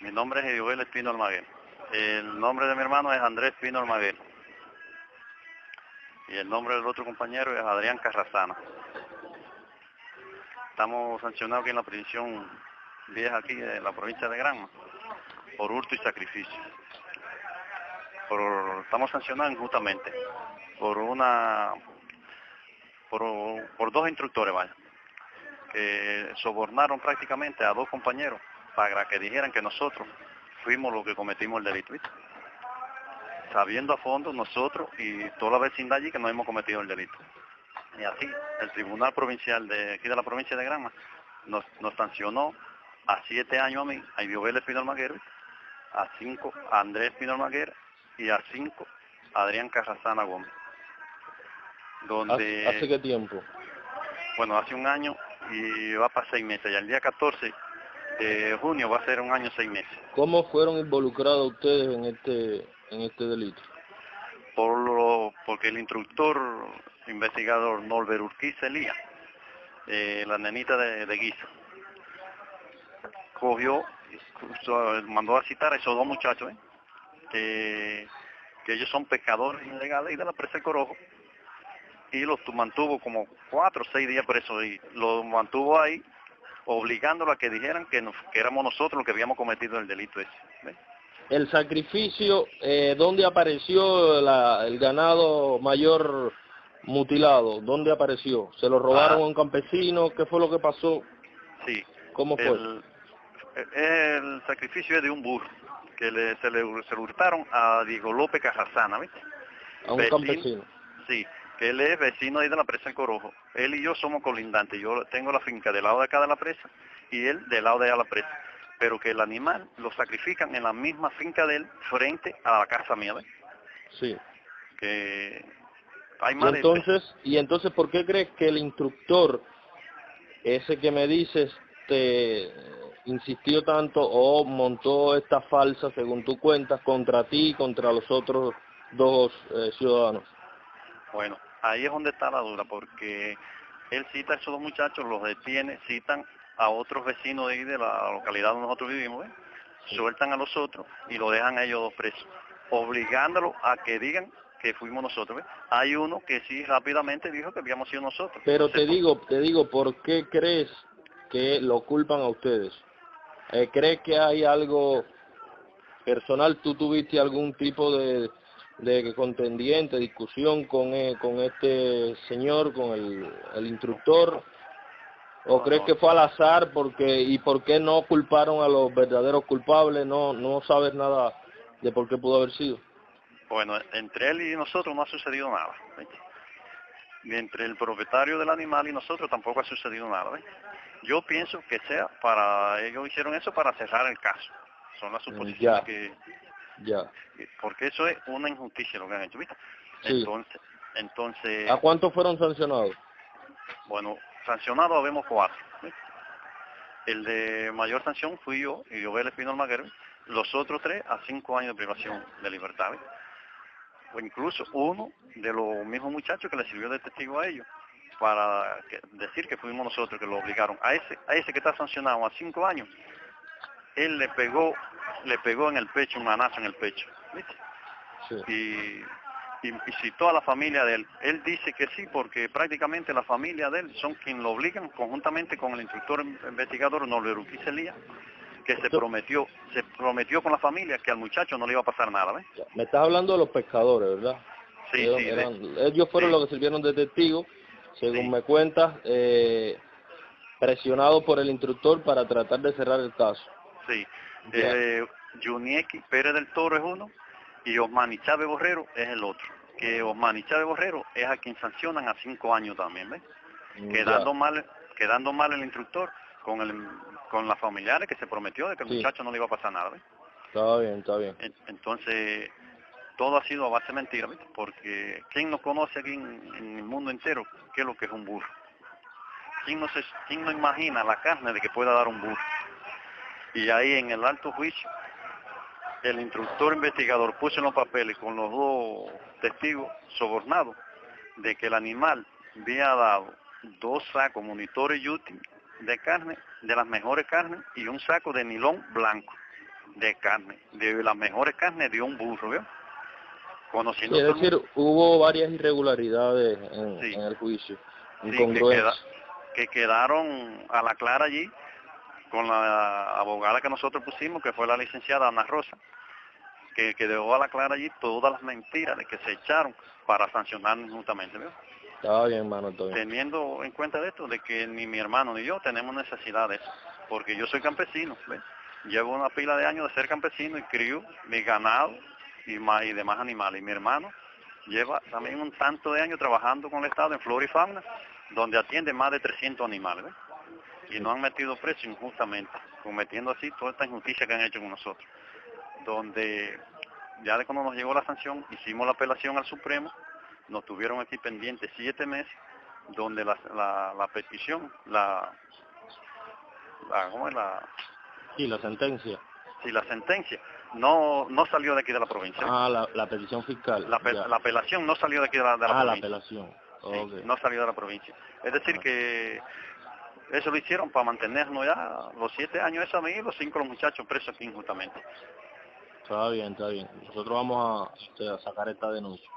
Mi nombre es Joel Espino Almaguer. El nombre de mi hermano es Andrés Espino Almaguer. Y el nombre del otro compañero es Adrián Carrazana. Estamos sancionados aquí en la prisión vieja aquí de la provincia de Granma por hurto y sacrificio. estamos sancionados injustamente por una por, por dos instructores, vaya, que sobornaron prácticamente a dos compañeros para que dijeran que nosotros fuimos los que cometimos el delito. Sabiendo a fondo nosotros y toda la vecindad allí que no hemos cometido el delito. Y así, el Tribunal Provincial de aquí de la provincia de Granma nos, sancionó a siete años a mí, a Ibiobel Espinal Maguera, a cinco a Andrés Espinal Maguera y a cinco a Adrián Carrazana Gómez. Donde, ¿Hace qué tiempo? Bueno, hace un año y va para seis meses. Y el día 14 de junio va a ser un año seis meses. ¿Cómo fueron involucrados ustedes en este en este delito? Por lo, porque el instructor investigador Norbert Urquiz Elías, eh, la nenita de, de Guisa, cogió, mandó a citar a esos dos muchachos, eh, que, ellos son pescadores ilegales y de la presa de Corojo, y los mantuvo como cuatro o seis días presos y los mantuvo ahí obligándolo a que dijeran que, que éramos nosotros los que habíamos cometido el delito ese. El sacrificio, eh, ¿dónde apareció el ganado mayor mutilado? ¿Dónde apareció? ¿Se lo robaron ah. a un campesino? ¿Qué fue lo que pasó? Sí. ¿Cómo fue? El, el sacrificio es de un burro que le, se le se hurtaron a Diego López Cajazana, ¿viste? A un campesino. Sí, que él es vecino ahí de la presa en Corojo. Él y yo somos colindantes. Yo tengo la finca del lado de acá de la presa y él del lado de allá de la presa. Pero que el animal lo sacrifican en la misma finca de él frente a la casa mía. ¿ves? Sí. Que hay más y entonces, ¿Y entonces por qué crees que el instructor, ese que me dices, te insistió tanto o montó esta falsa, según tú cuentas, contra ti y contra los otros dos eh, ciudadanos? Bueno, ahí es donde está la duda, porque él cita a esos dos muchachos, los detiene, citan a otros vecinos de ahí de la localidad donde nosotros vivimos, sueltan a los otros y lo dejan a ellos dos presos, obligándolos a que digan que fuimos nosotros. Hay uno que sí rápidamente dijo que habíamos sido nosotros. Pero te digo, te digo, ¿por qué crees que lo culpan a ustedes? Eh, ¿Crees que hay algo personal? ¿Tú tuviste algún tipo de de contendiente, discusión con, eh, con este señor, con el, el instructor? ¿O crees que fue al azar porque y por qué no culparon a los verdaderos culpables? No no sabes nada de por qué pudo haber sido. Bueno, entre él y nosotros no ha sucedido nada. Ni entre el propietario del animal y nosotros tampoco ha sucedido nada. Yo pienso que sea para, ellos hicieron eso para cerrar el caso. Son las suposiciones que, ya. Porque eso es una injusticia lo que han hecho, ¿viste? Entonces, entonces... ¿A cuántos fueron sancionados? Bueno, sancionados habemos cuatro. El de mayor sanción fui yo y yo el Espino Almaguer, los otros tres a cinco años de privación de libertad. O incluso uno de los mismos muchachos que le sirvió de testigo a ellos para decir que fuimos nosotros que lo obligaron. A ese, a ese que está sancionado a cinco años, él le pegó le pegó en el pecho, un manazo en el pecho. Y, y, citó a la familia de él. Él dice que sí, porque prácticamente la familia de él son quienes lo obligan, conjuntamente con el instructor investigador Norberuki Celía, que se prometió, se prometió con la familia que al muchacho no le iba a pasar nada. Me estás hablando de los pescadores, ¿verdad? Sí, sí. ellos fueron los que sirvieron de testigos, según me cuentas, eh, presionados por el instructor para tratar de cerrar el caso. Sí. Eh, Junieki Pérez del Toro es uno y Osmani Chávez Borrero es el otro. Que Osmani Chávez Borrero es a quien sancionan a cinco años también, ¿ves? Quedando mal, quedando mal el instructor con el con las familiares que se prometió de que el muchacho no le iba a pasar nada, ¿ves? Está bien, está bien. Entonces, todo ha sido a base de. Porque ¿quién no conoce aquí en, el mundo entero qué es lo que es un burro? ¿Quién no, se, ¿Quién no imagina la carne de que pueda dar un burro? Y ahí en el alto juicio, el instructor investigador puso en los papeles con los dos testigos sobornados de que el animal había dado dos sacos monitores yuti de carne, de las mejores carnes, y un saco de nilón blanco. de carne, de las mejores carnes de un burro, ¿vio? Conociendo es decir, hubo varias irregularidades en, el juicio, que, quedaron a la clara allí con la abogada que nosotros pusimos, que fue la licenciada Ana Rosa, que, que dejó a la clara allí todas las mentiras de que se echaron para sancionarnos justamente. Está bien, hermano, Teniendo en cuenta de esto, de que ni mi hermano ni yo tenemos necesidades, porque yo soy campesino, Llevo una pila de años de ser campesino y crío mi ganado y, más, y demás animales. Y mi hermano lleva también un tanto de años trabajando con el Estado en flora y fauna, donde atiende más de 300 animales, Y no han metido preso injustamente, cometiendo así toda esta injusticia que han hecho con nosotros. Donde ya de cuando nos llegó la sanción, hicimos la apelación al Supremo, nos tuvieron aquí pendientes siete meses, donde la, la, petición, la, la, ¿cómo es la? Sí, la sentencia. Sí, la sentencia no no salió de aquí de la provincia. Ah, la, la petición fiscal. La, la, apelación no salió de aquí de la, de la ah, provincia. la apelación. no salió de la provincia. Es decir que eso lo hicieron para mantenernos ya los siete años esa y los cinco los muchachos presos aquí injustamente. Está bien, está bien. Nosotros vamos a, a sacar esta denuncia.